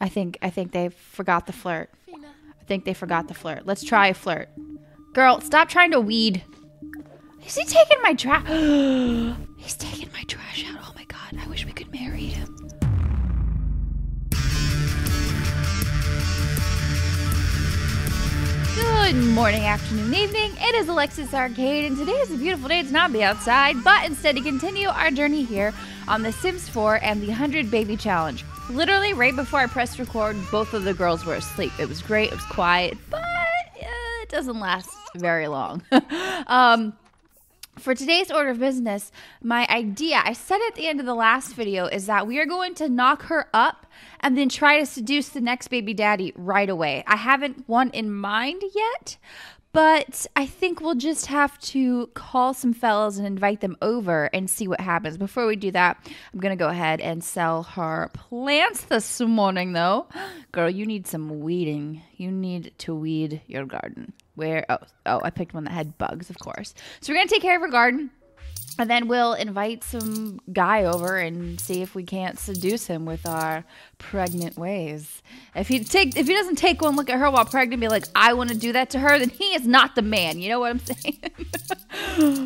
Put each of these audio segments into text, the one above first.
I think I think they forgot the flirt. I think they forgot the flirt. Let's try a flirt. Girl, stop trying to weed. Is he taking my trash? He's taking my trash out. Oh my god. I wish we could marry him. Good morning, afternoon, evening. It is Alexis Arcade, and today is a beautiful day to not be outside, but instead to continue our journey here on The Sims 4 and the 100 Baby Challenge. Literally, right before I pressed record, both of the girls were asleep. It was great, it was quiet, but it doesn't last very long. um, for today's order of business, my idea, I said at the end of the last video, is that we are going to knock her up and then try to seduce the next baby daddy right away. I haven't one in mind yet, but I think we'll just have to call some fellows and invite them over and see what happens. Before we do that, I'm going to go ahead and sell her plants this morning, though. Girl, you need some weeding. You need to weed your garden. Where? Oh, oh, I picked one that had bugs, of course. So we're going to take care of her garden. And then we'll invite some guy over and see if we can't seduce him with our pregnant ways. If he take if he doesn't take one look at her while pregnant be like, I want to do that to her, then he is not the man. You know what I'm saying?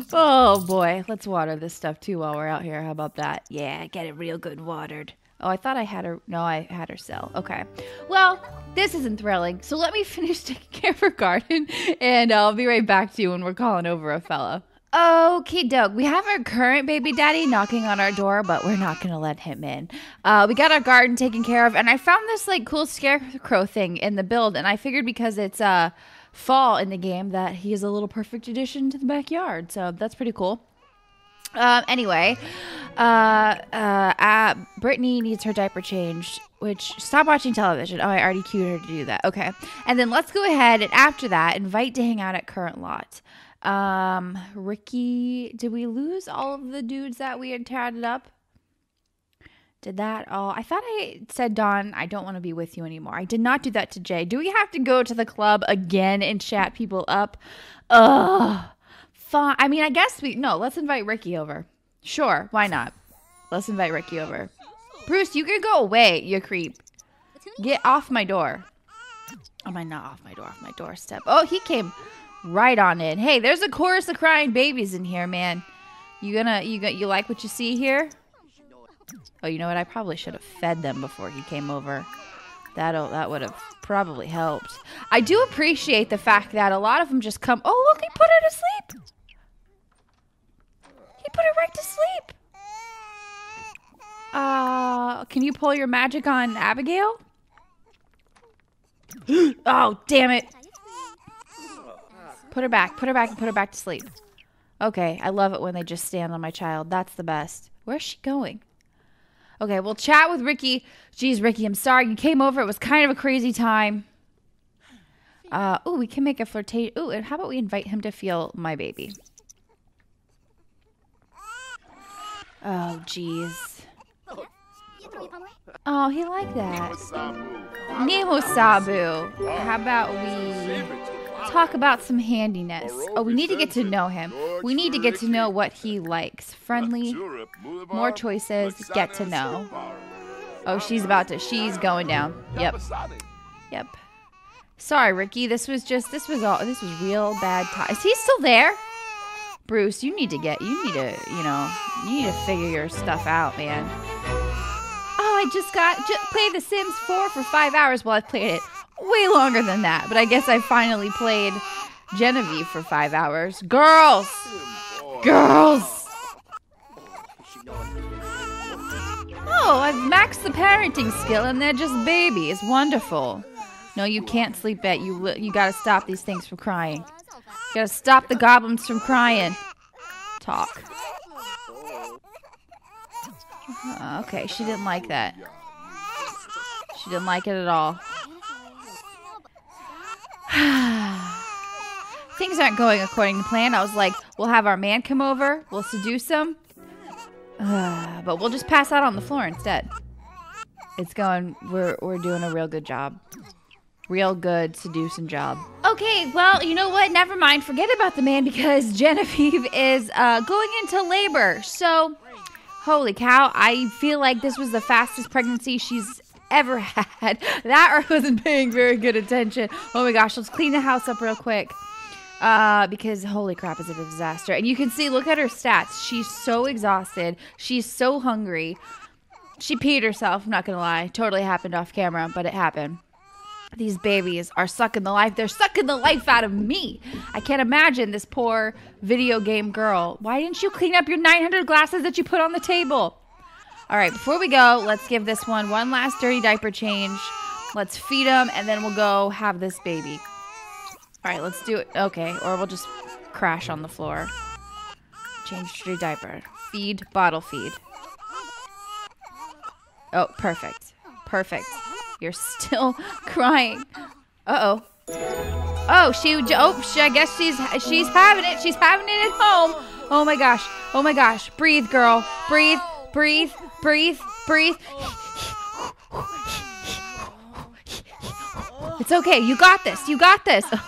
oh boy. Let's water this stuff too while we're out here. How about that? Yeah, get it real good watered. Oh, I thought I had her. No, I had her sell. Okay. Well, this isn't thrilling. So let me finish taking care of her garden, and I'll be right back to you when we're calling over a fella. Okay, Doug. We have our current baby daddy knocking on our door, but we're not gonna let him in. Uh, we got our garden taken care of, and I found this like cool scarecrow thing in the build, and I figured because it's uh fall in the game that he is a little perfect addition to the backyard. So that's pretty cool. Um, anyway, uh, uh, uh, Brittany needs her diaper changed. Which stop watching television. Oh, I already cued her to do that. Okay, and then let's go ahead and after that, invite to hang out at current lot. Um, Ricky, did we lose all of the dudes that we had tatted up? Did that all? I thought I said, Don, I don't want to be with you anymore. I did not do that to Jay. Do we have to go to the club again and chat people up? Ugh. Fine. I mean, I guess we. No, let's invite Ricky over. Sure. Why not? Let's invite Ricky over. Bruce, you can go away, you creep. Get off my door. Am I not off my door? Off my doorstep. Oh, he came right on in. Hey, there's a chorus of crying babies in here, man. You gonna you got you like what you see here? Oh, you know what? I probably should have fed them before he came over. That'll that would have probably helped. I do appreciate the fact that a lot of them just come. Oh, look, he put her to sleep. He put her right to sleep. Uh, can you pull your magic on Abigail? oh, damn it. Put her back. Put her back and put her back to sleep. Okay, I love it when they just stand on my child. That's the best. Where's she going? Okay, we'll chat with Ricky. Geez, Ricky, I'm sorry you came over. It was kind of a crazy time. Uh, oh, we can make a flirtation. Oh, and how about we invite him to feel my baby? Oh, jeez. Oh, he liked that. Nemo Sabu. How about we talk about some handiness? Oh, we need to get to know him. We need to get to know what he likes. Friendly, more choices, get to know. Oh, she's about to. She's going down. Yep. Yep. Sorry, Ricky. This was just. This was all. This was real bad time. Is he still there? Bruce, you need to get. You need to. You know. You need to figure your stuff out, man. Oh, I just got just play The Sims 4 for five hours. while I've played it way longer than that, but I guess I finally played Genevieve for five hours. Girls, girls. Oh, I've maxed the parenting skill, and they're just babies. Wonderful. No, you can't sleep at you. You gotta stop these things from crying. You gotta stop the goblins from crying. Talk. Uh, okay, she didn't like that. She didn't like it at all. Things aren't going according to plan. I was like, we'll have our man come over, we'll seduce him, uh, but we'll just pass out on the floor instead. It's going, we're, we're doing a real good job. Real good seducing job. Okay, well, you know what? Never mind. Forget about the man because Genevieve is uh, going into labor. So, holy cow, I feel like this was the fastest pregnancy she's ever had. That or wasn't paying very good attention. Oh my gosh, let's clean the house up real quick. Uh, because holy crap, is a disaster? And you can see, look at her stats. She's so exhausted. She's so hungry. She peed herself, not gonna lie. Totally happened off camera, but it happened. These babies are sucking the life. They're sucking the life out of me. I can't imagine this poor video game girl. Why didn't you clean up your 900 glasses that you put on the table? All right, before we go, let's give this one one last dirty diaper change. Let's feed him, and then we'll go have this baby. All right, let's do it. Okay, or we'll just crash on the floor. Change dirty diaper. Feed, bottle feed. Oh, perfect. Perfect. You're still crying. Uh oh. Oh, she. Oh, she, I guess she's she's having it. She's having it at home. Oh my gosh. Oh my gosh. Breathe, girl. Breathe. Breathe. Breathe. Breathe. It's okay. You got this. You got this. oh,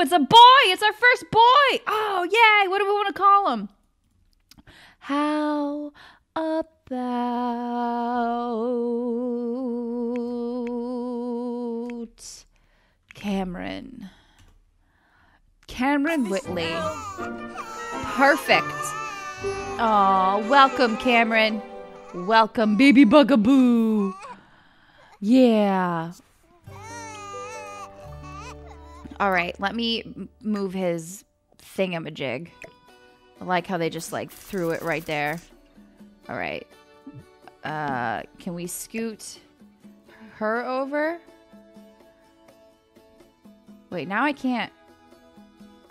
it's a boy. It's our first boy. Oh, yay. What do we want to call him? How about Cameron? Cameron Whitley. Perfect. Oh, welcome, Cameron. Welcome, baby bugaboo. Yeah. All right, let me move his thingamajig. I like how they just like threw it right there. All right. Uh, can we scoot her over? Wait, now I can't.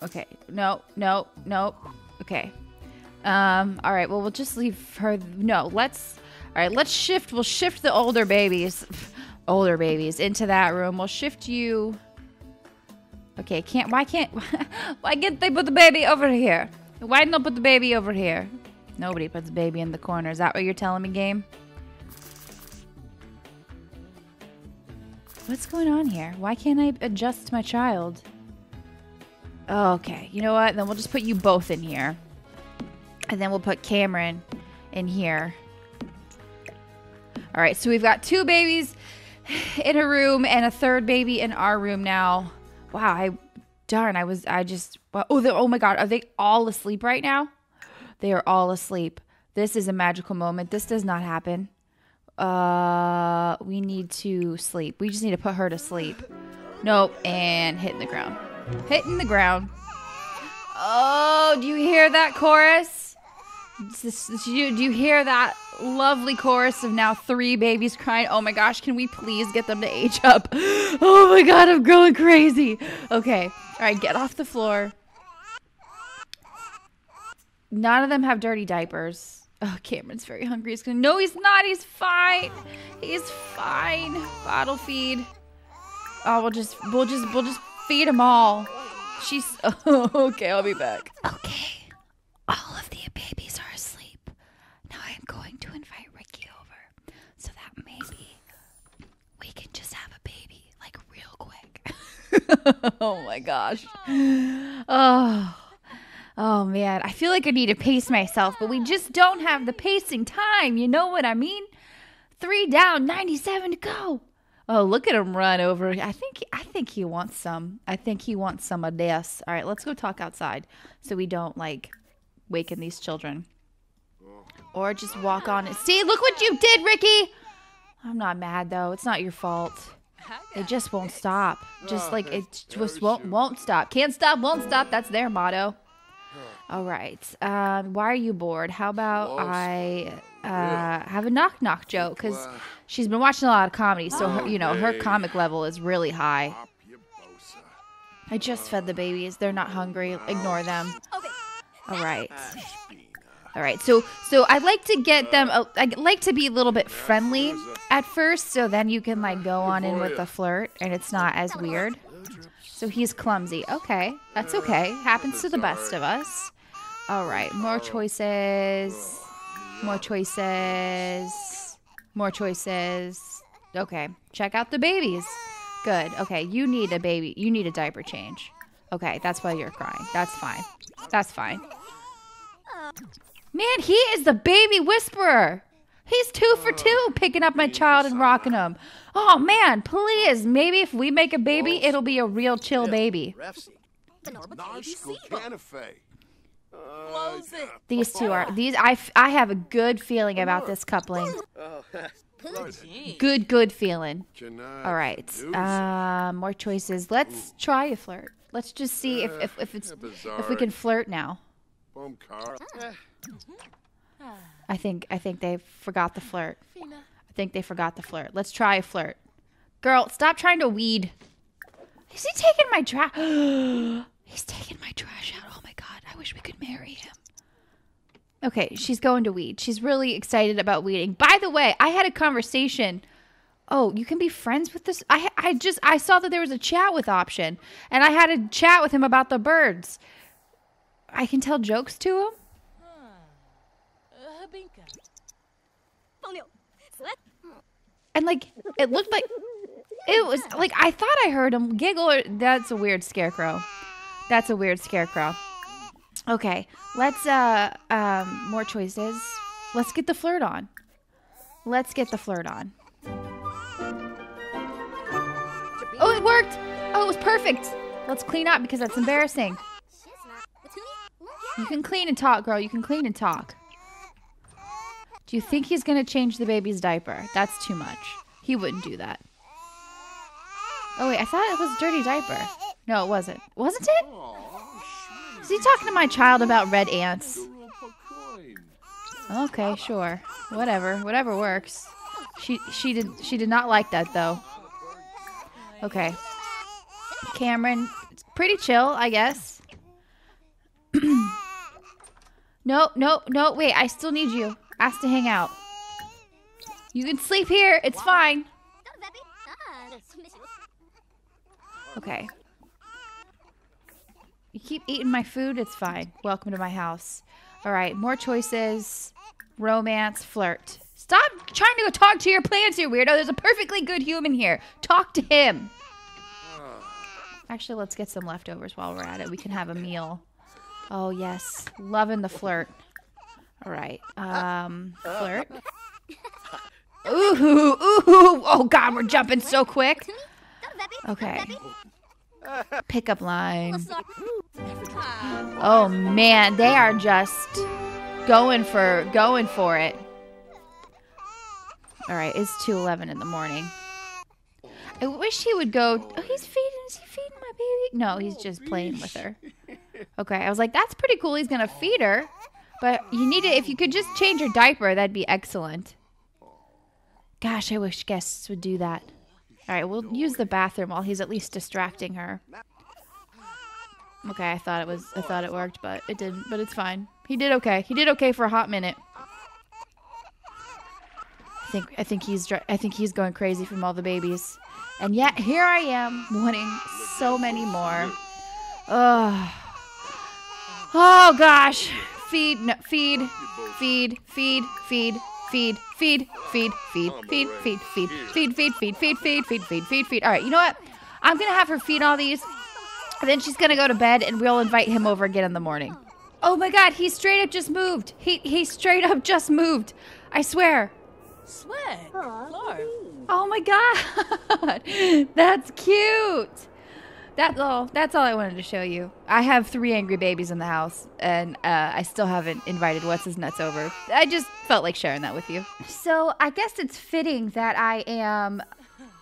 Okay. No, no, no. Okay. Um, all right. Well, we'll just leave her. No, let's. All right, let's shift. We'll shift the older babies, older babies into that room. We'll shift you. Okay, can't. Why can't? Why can't they put the baby over here? Why didn't put the baby over here? Nobody puts the baby in the corner. Is that what you're telling me, game? What's going on here? Why can't I adjust my child? Okay, you know what? Then we'll just put you both in here. And then we'll put Cameron in here. All right, so we've got two babies in a room and a third baby in our room now. Wow, I darn, I was I just oh they oh my god, are they all asleep right now? They are all asleep. This is a magical moment. This does not happen. Uh, we need to sleep. We just need to put her to sleep. Nope, and hitting the ground. Hitting the ground. Oh, do you hear that chorus? This- Do you, do you hear that lovely chorus of now three babies crying? Oh my gosh, can we please get them to age up? Oh my god, I'm going crazy. Okay, all right, get off the floor. None of them have dirty diapers. Oh, Cameron's very hungry. He's gonna. No, he's not. He's fine. He's fine. Bottle feed. Oh, we'll just, we'll just, we'll just feed them all. She's. Oh, okay, I'll be back. Okay, all of the babies are asleep. Now I'm going invite Ricky over, so that maybe we can just have a baby, like real quick. oh my gosh. Oh. Oh man, I feel like I need to pace myself, but we just don't have the pacing time. You know what I mean? Three down, 97 to go. Oh, look at him run over. I think I think he wants some. I think he wants some of this. All right, let's go talk outside so we don't like waken these children. Or just walk on it. See, look what you did, Ricky. I'm not mad though. It's not your fault. It just won't stop. Just like it just won't won't stop. Can't stop, won't stop. That's their motto. All right. Um, why are you bored? How about I uh, have a knock knock joke? Because she's been watching a lot of comedy, so her, you know her comic level is really high. I just fed the babies. They're not hungry. Ignore them. All right. All right. So so I like to get them. I like to be a little bit friendly at first, so then you can like go on in with the flirt, and it's not as weird. So he's clumsy. Okay, that's okay. Happens to the best of us. All right, more choices. More choices. More choices. Okay, check out the babies. Good. Okay, you need a baby. You need a diaper change. Okay, that's why you're crying. That's fine. That's fine. Man, he is the baby whisperer. He's two for two, picking up my child and rocking him. Oh man, please, maybe if we make a baby, it'll be a real chill baby. These two are these. I I have a good feeling about this coupling. Good, good feeling. All right. Uh, more choices. Let's try a flirt. Let's just see if, if, if it's if we can flirt now. I think I think they forgot the flirt. I think they forgot the flirt. Let's try a flirt. Girl, stop trying to weed. Is he taking my trash? He's taking my trash out. Oh my god, I wish we could marry him. Okay, she's going to weed. She's really excited about weeding. By the way, I had a conversation. Oh, you can be friends with this. I I just I saw that there was a chat with option, and I had a chat with him about the birds. I can tell jokes to him. And like it looked like it was like I thought I heard him giggle. Or, that's a weird scarecrow. That's a weird scarecrow. Okay, let's uh um more choices. Let's get the flirt on. Let's get the flirt on. Oh, it worked. Oh, it was perfect. Let's clean up because that's embarrassing. You can clean and talk, girl. You can clean and talk. Do you think he's going to change the baby's diaper? That's too much. He wouldn't do that. Oh, wait. I thought it was dirty diaper. No, it wasn't. Wasn't it? Is he talking to my child about red ants? Okay, sure. Whatever. Whatever works. She she did she did not like that though. Okay. Cameron, It's pretty chill, I guess. no, no, no, wait, I still need you. Ask to hang out. You can sleep here. It's fine. Okay. You keep eating my food, it's fine. Welcome to my house. All right, more choices. Romance, flirt. Stop trying to go talk to your plants, you weirdo. There's a perfectly good human here. Talk to him. Actually, let's get some leftovers while we're at it. We can have a meal. Oh, yes. Loving the flirt. All right. Um, flirt. Ooh, ooh. Oh, God, we're jumping so quick. Okay. Pickup line. Oh man, they are just going for going for it. All right, it's 2:11 in the morning. I wish he would go. Oh, he's feeding. Is he feeding my baby? No, he's just playing with her. Okay, I was like, that's pretty cool. He's gonna feed her, but you need to. If you could just change her diaper, that'd be excellent. Gosh, I wish guests would do that. All right, we'll use the bathroom while he's at least distracting her. Okay, I thought it was I thought it worked, but it didn't, but it's fine. He did okay. He did okay for a hot minute. I think I think he's I think he's going crazy from all the babies. And yet here I am wanting so many more. Ugh. Oh gosh. Feed no, feed feed feed feed feed, feed, feed, feed, feed, feed, feed, feed, feed, feed, feed, feed, feed, feed, feed, feed. All right, you know what? I'm gonna have her feed all these, and then she's gonna go to bed, and we'll invite him over again in the morning. Oh my God, he straight up just moved. He he straight up just moved. I swear. Swear. Oh my God, that's cute. That's all. That's all I wanted to show you. I have three angry babies in the house, and uh, I still haven't invited what's his nuts over. I just felt like sharing that with you. So I guess it's fitting that I am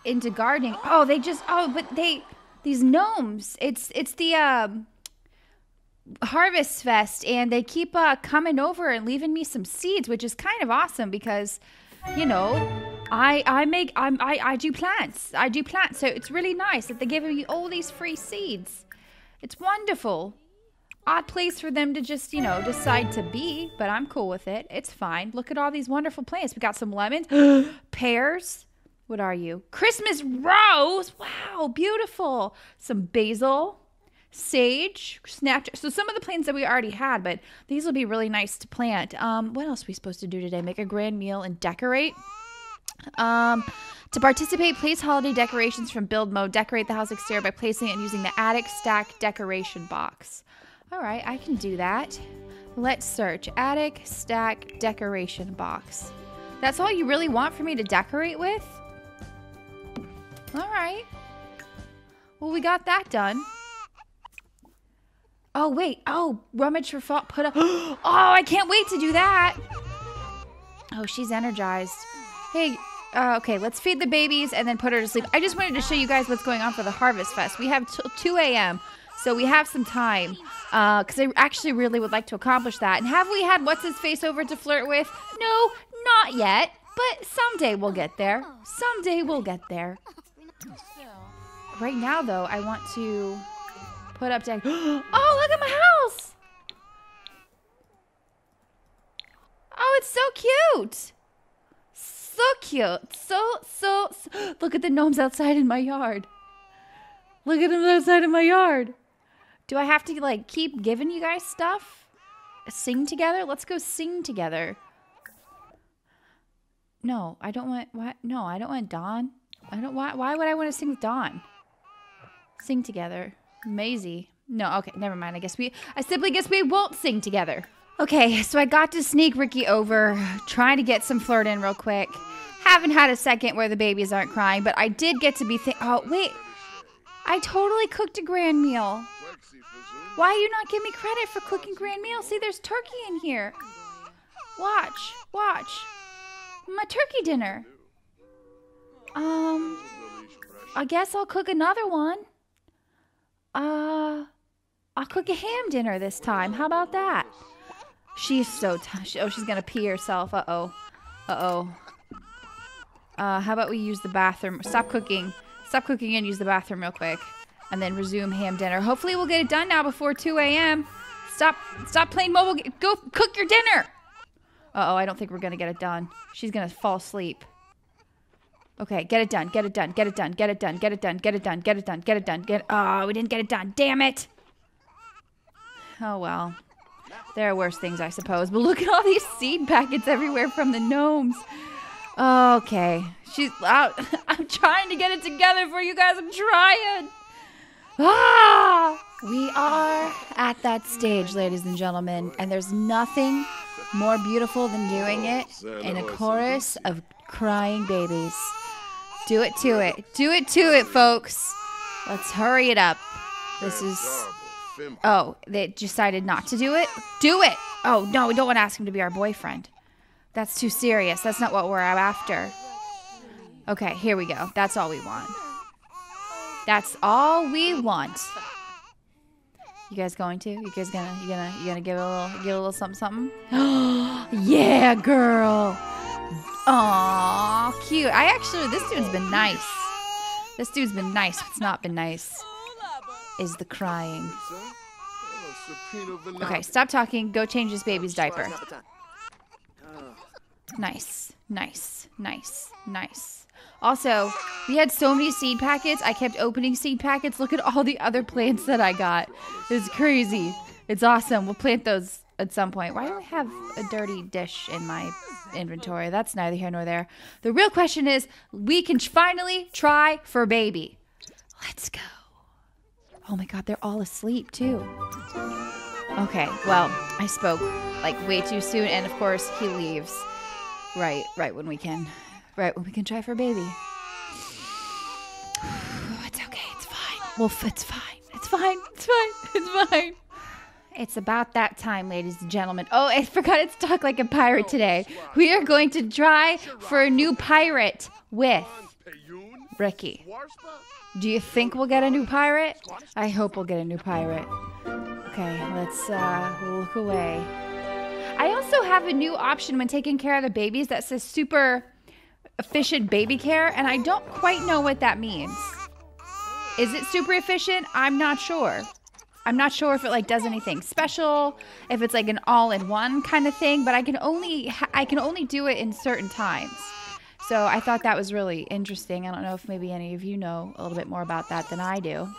into gardening. Oh, they just. Oh, but they these gnomes. It's it's the um, harvest fest, and they keep uh, coming over and leaving me some seeds, which is kind of awesome because, you know, I I make I'm, I I do plants. I do plants, so it's really nice that they're giving me all these free seeds. It's wonderful. Odd place for them to just you know decide to be, but I'm cool with it. It's fine. Look at all these wonderful plants. We got some lemons, pears. What are you? Christmas rose. Wow, beautiful. Some basil, sage, snapchat. So some of the plants that we already had, but these will be really nice to plant. Um, what else are we supposed to do today? Make a grand meal and decorate. Um, to participate, place holiday decorations from build mode. Decorate the house exterior by placing it using the attic stack decoration box. All right, I can do that. Let's search attic stack decoration box. That's all you really want for me to decorate with? All right. Well, we got that done. Oh, wait. Oh, rummage for fall. Put up. Oh, I can't wait to do that. Oh, she's energized. Hey, uh, okay, let's feed the babies and then put her to sleep. I just wanted to show you guys what's going on for the Harvest Fest. We have till 2 a.m., so we have some time because uh, I actually really would like to accomplish that. And have we had what's his face over to flirt with? No, not yet. But someday we'll get there. Someday we'll get there. Right now, though, I want to put up deck. oh, look at my house! Oh, it's so cute! So cute. So, so, so. Look at the gnomes outside in my yard. Look at them outside in my yard. Do I have to, like, keep giving you guys stuff? Sing together? Let's go sing together. No, I don't want, what? No, I don't want Dawn. I don't, why, why would I want to sing with Dawn? Sing together. Maisie. No, okay, never mind. I guess we, I simply guess we won't sing together. Okay, so I got to sneak Ricky over, trying to get some flirt in real quick. Haven't had a second where the babies aren't crying, but I did get to be think. Oh, wait. I totally cooked a grand meal. Why you not give me credit for cooking grand meal? See, there's turkey in here. Watch, watch. My turkey dinner. Um, I guess I'll cook another one. Uh, I'll cook a ham dinner this time. How about that? She's so t- oh, she's gonna pee herself. Uh oh. Uh how about we use the bathroom? Stop cooking. Stop cooking and use the bathroom real quick, and then resume ham dinner. Hopefully, we'll get it done now before 2 a.m. Stop. Stop playing mobile. Go cook your dinner. Uh oh, I don't think we're gonna get it done. She's gonna fall asleep. Okay, get it done. Get it done. Get it done. Get it done. Get it done. Get it done. Get it done. Get it done. Get. Oh, we didn't get it done. Damn it. Oh well. There are worse things, I suppose. But look at all these seed packets everywhere from the gnomes. Okay. She's out. I'm trying to get it together for you guys. I'm trying. Ah! We are at that stage, ladies and gentlemen, and there's nothing more beautiful than doing it in a chorus of crying babies. Do it to it. Do it to it, folks. Let's hurry it up. This is Oh, they decided not to do it? Do it! Oh, no, we don't want to ask him to be our boyfriend. That's too serious. That's not what we're after. Okay, here we go. That's all we want. That's all we want. You guys going to? You guys gonna you gonna you gonna give a little give a little something something? yeah, girl. Aw, cute. I actually this dude's been nice. This dude's been nice. What's not been nice is the crying. Okay, stop talking. Go change this baby's diaper. Nice, nice, nice, nice. Also, we had so many seed packets. I kept opening seed packets. Look at all the other plants that I got. It's crazy. It's awesome. We'll plant those at some point. Why do I have a dirty dish in my inventory? That's neither here nor there. The real question is, we can finally try for baby. Let's go. Oh my god, they're all asleep too. Okay, well, I spoke like way too soon, and of course he leaves. Right, right when we can, right when we can try for baby. it's okay, it's fine. Wolf, it's fine. It's fine. It's fine. It's fine. It's about that time, ladies and gentlemen. Oh, I forgot it's talk like a pirate today. We are going to try for a new pirate with Ricky. Do you think we'll get a new pirate? I hope we'll get a new pirate. Okay, let's uh, look away. I also have a new option when taking care of the babies that says super efficient baby care, and I don't quite know what that means. Is it super efficient? I'm not sure. I'm not sure if it like does anything special, if it's like an all-in-one kind of thing, but I can only I can only do it in certain times. So I thought that was really interesting. I don't know if maybe any of you know a little bit more about that than I do.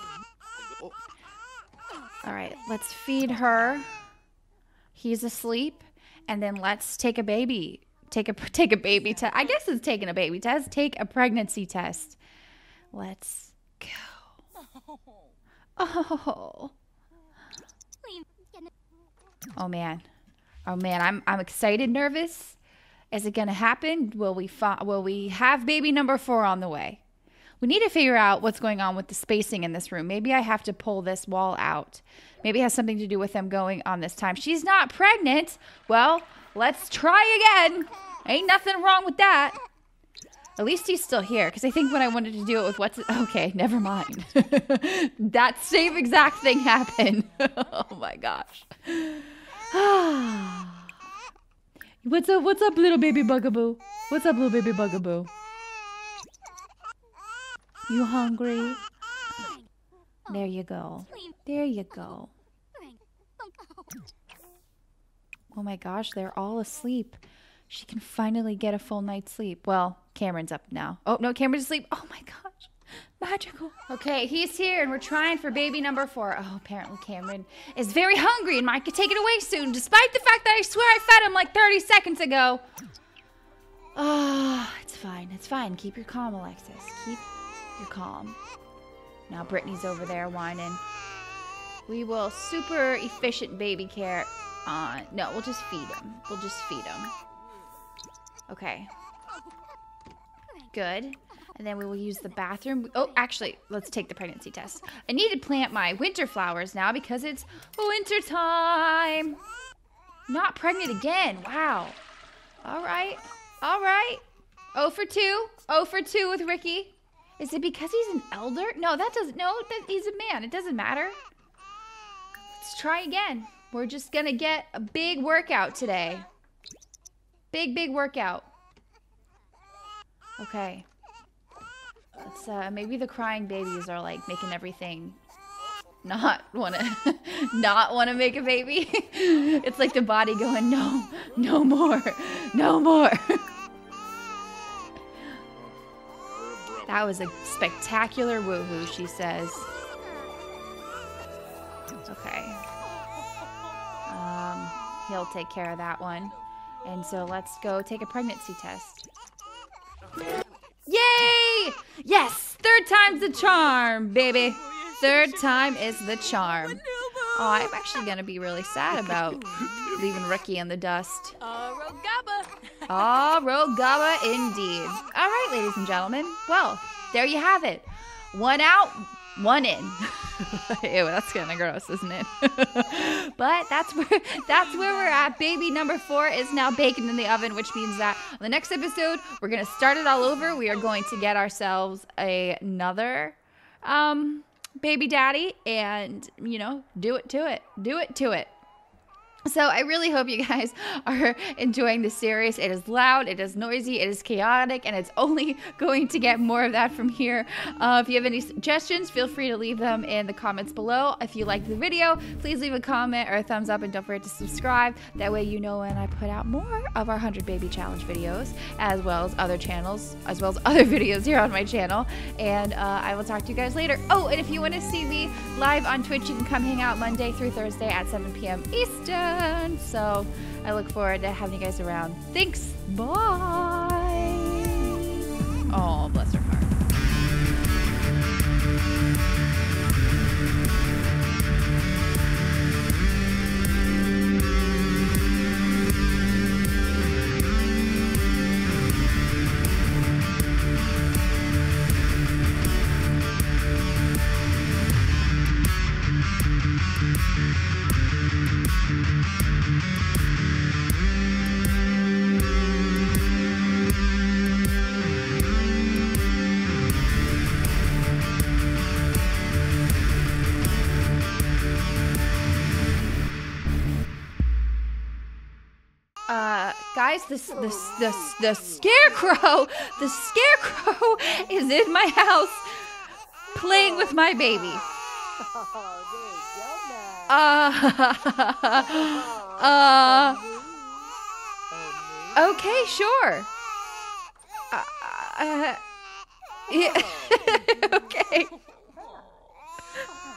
All right, let's feed her. He's asleep, and then let's take a baby. Take a take a baby test. I guess it's taking a baby test. Take a pregnancy test. Let's go. Oh. Oh man. Oh man, I'm I'm excited, nervous, Is it going to happen? Will we fi- will we have baby number 4 on the way? We need to figure out what's going on with the spacing in this room. Maybe I have to pull this wall out. Maybe it has something to do with them going on this time. She's not pregnant. Well, let's try again. Ain't nothing wrong with that. At least he's still here, because I think when I wanted to do it with what's it, okay, never mind. that same exact thing happened. oh my gosh. what's up? What's up, little baby bugaboo? What's up, little baby bugaboo? You hungry? There you go. There you go. Oh my gosh, they're all asleep. She can finally get a full night's sleep. Well, Cameron's up now. Oh, no, Cameron's asleep. Oh my gosh. Magical. Okay, he's here and we're trying for baby number four. Oh, apparently Cameron is very hungry and might get taken away soon, despite the fact that I swear I fed him like 30 seconds ago. Oh, it's fine. It's fine. Keep your calm, Alexis. Keep your calm. Now Brittany's over there whining. We will super efficient baby care on. No, we'll just feed him. We'll just feed him. Okay. Good. And then we will use the bathroom. Oh, actually, let's take the pregnancy test. I need to plant my winter flowers now because it's winter time. Not pregnant again. Wow. All right. All right. Oh for 2. Oh for 2 with Ricky. Is it because he's an elder? No, that doesn't. No, that, he's a man. It doesn't matter. Let's try again. We're just going to get a big workout today. Big, big workout. Okay. Let's, uh, maybe the crying babies are like making everything not want to not want to make a baby. it's like the body going, no, no more, no more. that was a spectacular woohoo, she says. Okay. Um, he'll take care of that one. And so let's go take a pregnancy test. Yay! Yes! Third time's the charm, baby. Third time is the charm. Oh, I'm actually going to be really sad about leaving Ricky in the dust. Ah, Arogaba. Arogaba indeed. All right, ladies and gentlemen. Well, there you have it. One out, one in. Ew, that's kind of gross, isn't it? but that's where that's where we're at. Baby number four is now baking in the oven, which means that on the next episode we're gonna start it all over. We are going to get ourselves another um, baby daddy, and you know, do it to it, do it to it. So I really hope you guys are enjoying the series. It is loud, it is noisy, it is chaotic, and it's only going to get more of that from here. Uh, if you have any suggestions, feel free to leave them in the comments below. If you liked the video, please leave a comment or a thumbs up, and don't forget to subscribe. That way you know when I put out more of our 100 Baby Challenge videos, as well as other channels, as well as other videos here on my channel. And uh, I will talk to you guys later. Oh, and if you want to see me live on Twitch, you can come hang out Monday through Thursday at 7 p.m. Eastern. So I look forward to having you guys around. Thanks. Bye. Oh, bless her Uh, guys, this this the the scarecrow, the scarecrow is in my house playing with my baby. Uh, uh, okay, sure. Uh, uh, yeah, okay.